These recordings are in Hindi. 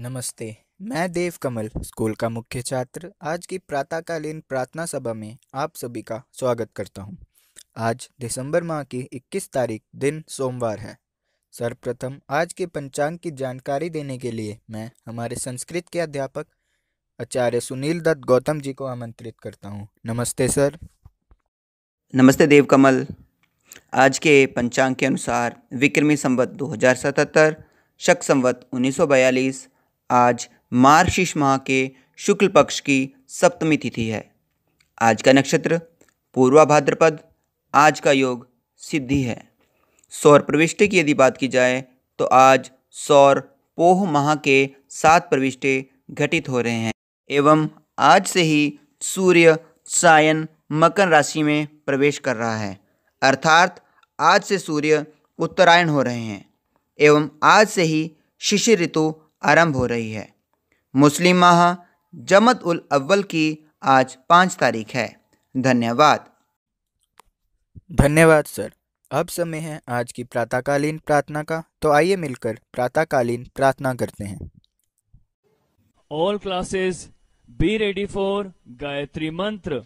नमस्ते, मैं देव कमल, स्कूल का मुख्य छात्र आज की प्रातःकालीन प्रार्थना सभा में आप सभी का स्वागत करता हूँ। आज दिसंबर माह की 21 तारीख, दिन सोमवार है सर्वप्रथम, आज के पंचांग की जानकारी देने के लिए मैं हमारे संस्कृत के अध्यापक आचार्य सुनील दत्त गौतम जी को आमंत्रित करता हूँ। नमस्ते, सर नमस्ते, देव कमल आज के पंचांग के अनुसार विक्रमी संवत 2077 शक संवत 1942 आज मार्गशीर्ष माह के शुक्ल पक्ष की सप्तमी तिथि है। आज का नक्षत्र पूर्वा भाद्रपद, आज का योग सिद्धि है। सौर प्रविष्टे की यदि बात की जाए तो आज सौर पोह माह के सात प्रविष्टे घटित हो रहे हैं, एवं आज से ही सूर्य सायन मकर राशि में प्रवेश कर रहा है। अर्थात, आज से सूर्य उत्तरायण हो रहे हैं, एवं आज से ही शिशिर ऋतु आरंभ हो रही है। मुस्लिम माह जमत उल अव्वल की आज पाँच तारीख है। धन्यवाद। धन्यवाद सर। अब समय है आज की प्रातःकालीन प्रार्थना का। तो आइए मिलकर प्रातःकालीन प्रार्थना करते हैं। All classes be ready for Gayatri Mantra.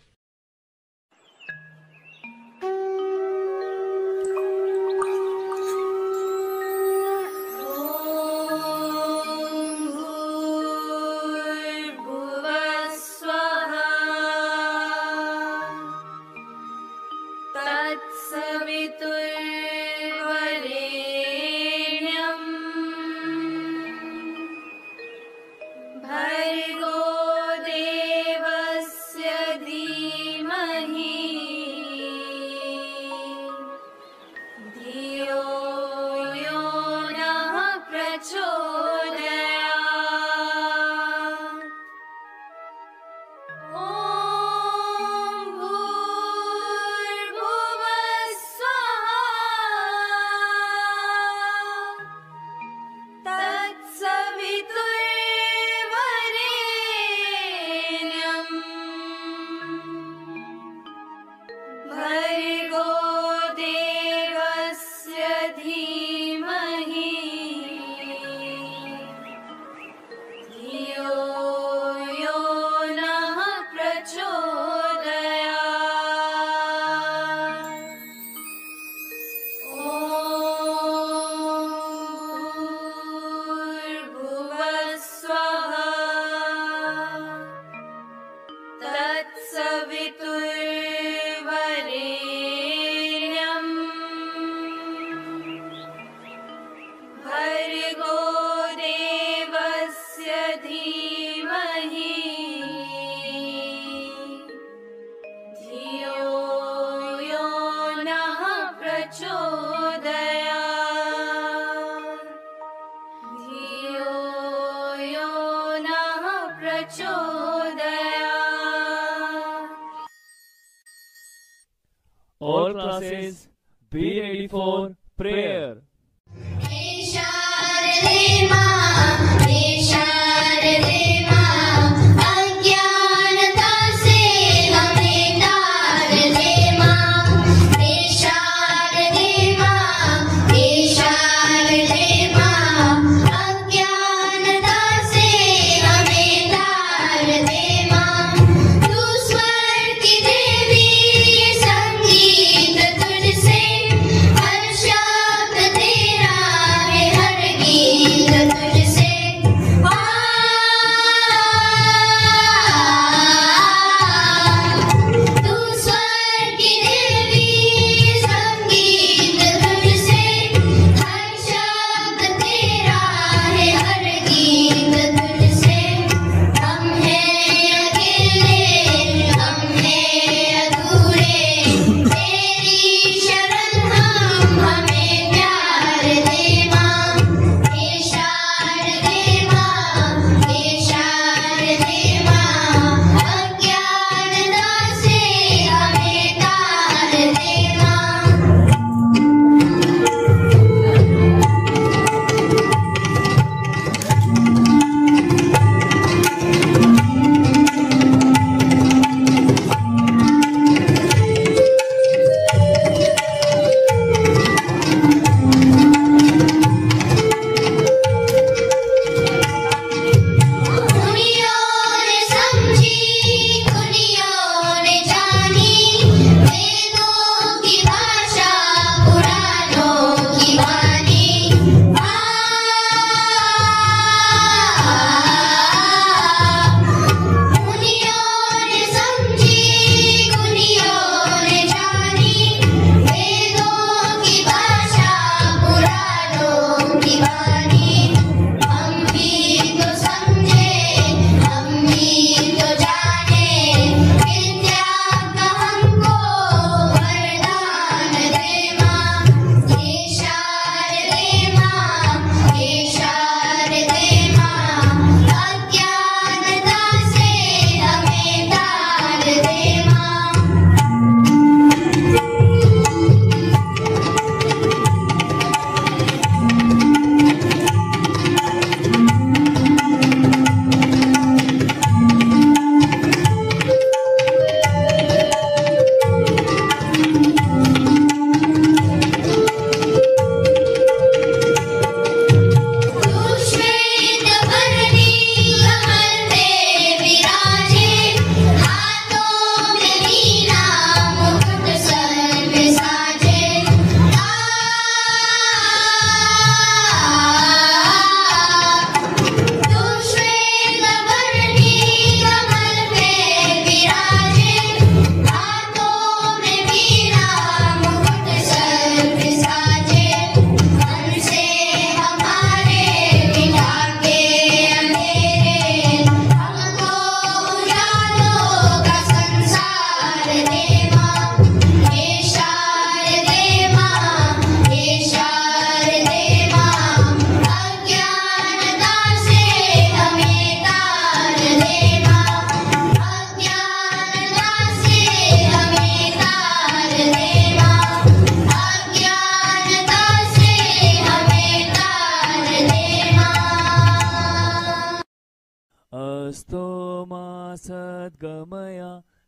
All classes be ready for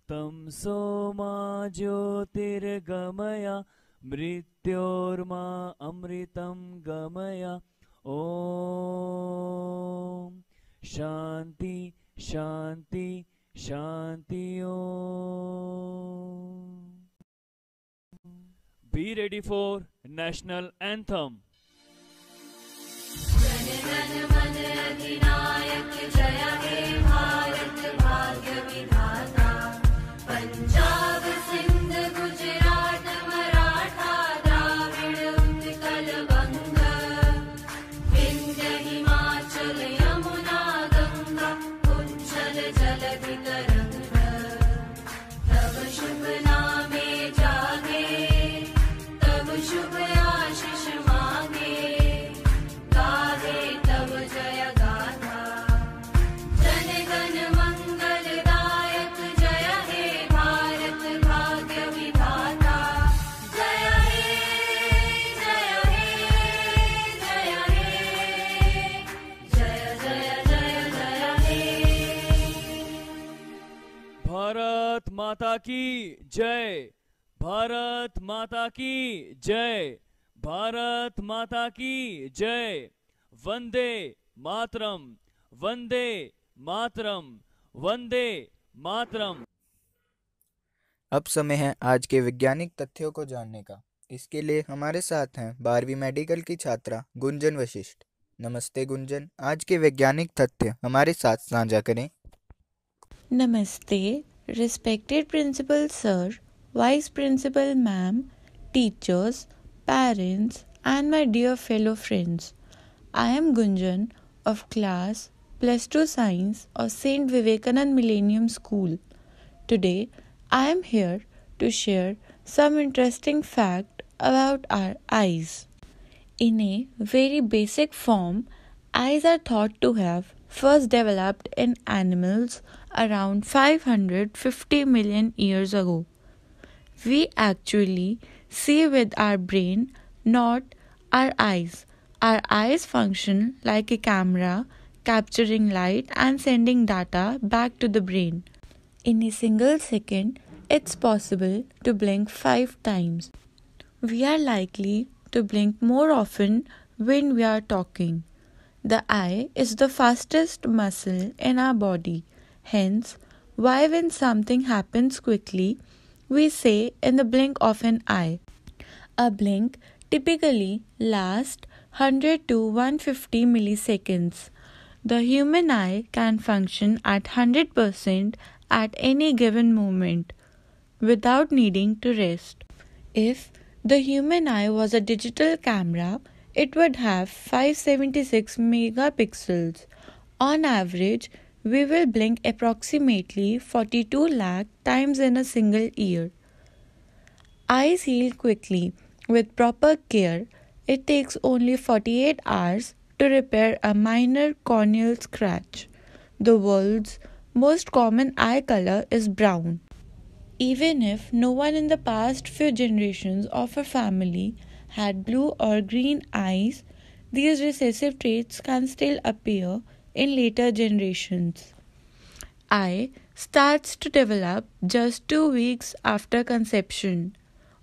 तमसो मा ज्योतिर्गमय, मृत्योर्मा अमृतं गमय। ॐ। शान्ति शान्ति शान्ति, ॐ। Be ready for national anthem. माता की जय। भारत माता की जय। भारत माता की जय। वंदे मातरम। वंदे मातरम। वंदे मातरम। अब समय है आज के वैज्ञानिक तथ्यों को जानने का। इसके लिए हमारे साथ हैं बारहवीं मेडिकल की छात्रा गुंजन वशिष्ठ। नमस्ते गुंजन आज के वैज्ञानिक तथ्य हमारे साथ साझा करें। Namaste, respected Principal Sir, Vice Principal Ma'am, teachers, parents, and my dear fellow friends. I am Gunjan of class Plus 2 Science of St. Vivekanand Millennium School. Today, I am here to share some interesting fact about our eyes. In a very basic form, eyes are thought to have first developed in animals around 550 million years ago. We actually see with our brain, not our eyes. Our eyes function like a camera, capturing light and sending data back to the brain. In a single second, it's possible to blink five times. We are likely to blink more often when we are talking. The eye is the fastest muscle in our body. Hence, why when something happens quickly, we say in the blink of an eye. A blink typically lasts 100 to 150 milliseconds. The human eye can function at 100% at any given moment without needing to rest. If the human eye was a digital camera, it would have 576 megapixels. On average, we will blink approximately 42 lakh times in a single year. Eyes heal quickly. With proper care, it takes only 48 hours to repair a minor corneal scratch. The world's most common eye color is brown. Even if no one in the past few generations of a family had blue or green eyes, these recessive traits can still appear in later generations. Eye starts to develop just two weeks after conception,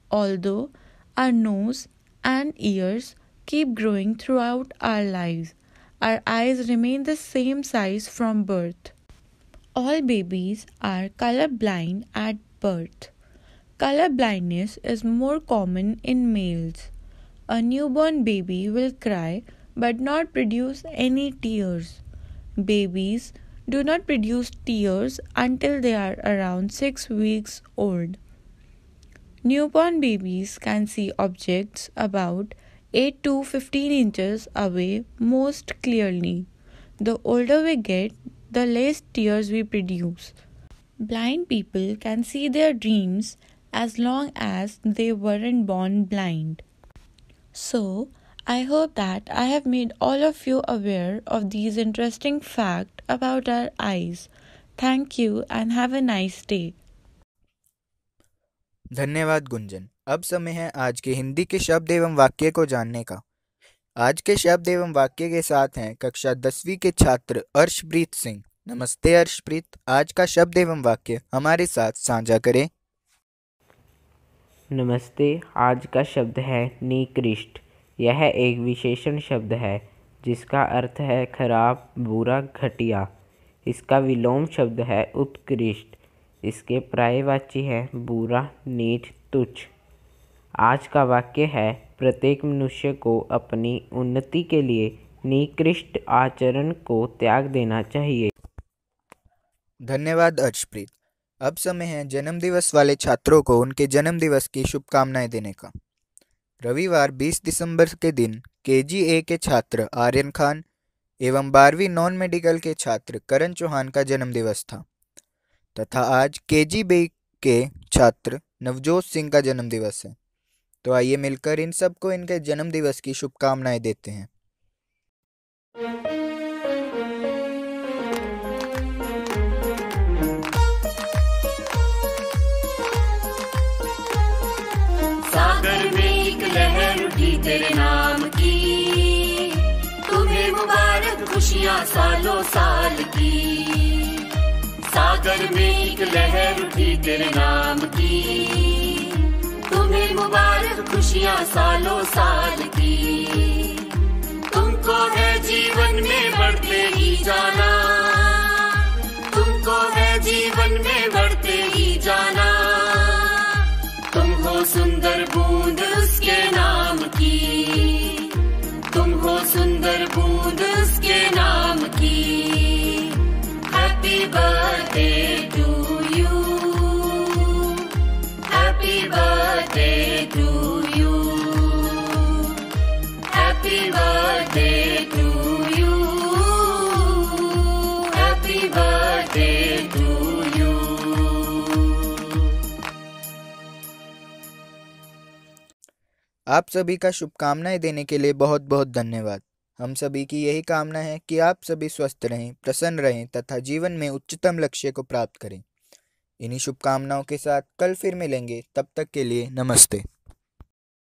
although our nose and ears keep growing throughout our lives. Our eyes remain the same size from birth. All babies are colorblind at birth. Color blindness is more common in males. A newborn baby will cry but not produce any tears. Babies do not produce tears until they are around 6 weeks old. Newborn babies can see objects about 8 to 15 inches away most clearly. The older we get, the less tears we produce. Blind people can see their dreams as long as they weren't born blind. So, I hope that I have made all of you aware of these interesting facts about our eyes. Thank you and have a nice day. धन्यवाद गुंजन। अब समय है आज के हिंदी के शब्द एवं वाक्य को जानने का। आज के शब्द एवं वाक्य के साथ हैं कक्षा दसवीं के छात्र अर्शप्रीत सिंह। नमस्ते अर्शप्रीत। आज का शब्द एवं वाक्य हमारे साथ साझा करें। नमस्ते, आज का शब्द है निकृष्ट। यह एक विशेषण शब्द है, जिसका अर्थ है खराब, बुरा, घटिया। इसका विलोम शब्द है उत्कृष्ट। इसके पर्यायवाची है बुरा, नीच, तुच्छ। आज का वाक्य है, प्रत्येक मनुष्य को अपनी उन्नति के लिए निकृष्ट आचरण को त्याग देना चाहिए। धन्यवाद अर्शप्रीत अब समय है जन्मदिवस वाले छात्रों को उनके जन्मदिवस की शुभकामनाएँ देने का। रविवार 20 दिसंबर के दिन केजी ए के छात्र आर्यन खान एवं बारहवीं नॉन मेडिकल के छात्र करण चौहान का जन्मदिवस था। तथा आज केजी बी के छात्र नवजोत सिंह का जन्मदिवस है। तो आइए मिलकर इन सबको इनके जन्मदिवस की शुभकामनाएँ देते हैं। तेरे नाम की। तुम्हें मुबारक खुशियाँ सालों साल की। सागर में एक लहर उठी तेरे नाम की। तुम्हें मुबारक खुशियाँ सालों साल की। तुमको है जीवन में बढ़ते ही जाना। तुमको है जीवन में बढ़ते ही जाना। तुम हो सुंदर बूंद उसके नाम की। सुंदर बूंद उसके नाम की। हैप्पी बर्थडे आप सभी का शुभकामनाएँ देने के लिए बहुत बहुत धन्यवाद। हम सभी की यही कामना है कि आप सभी स्वस्थ रहें, प्रसन्न रहें तथा जीवन में उच्चतम लक्ष्य को प्राप्त करें। इन्हीं शुभकामनाओं के साथ कल फिर मिलेंगे। तब तक के लिए नमस्ते।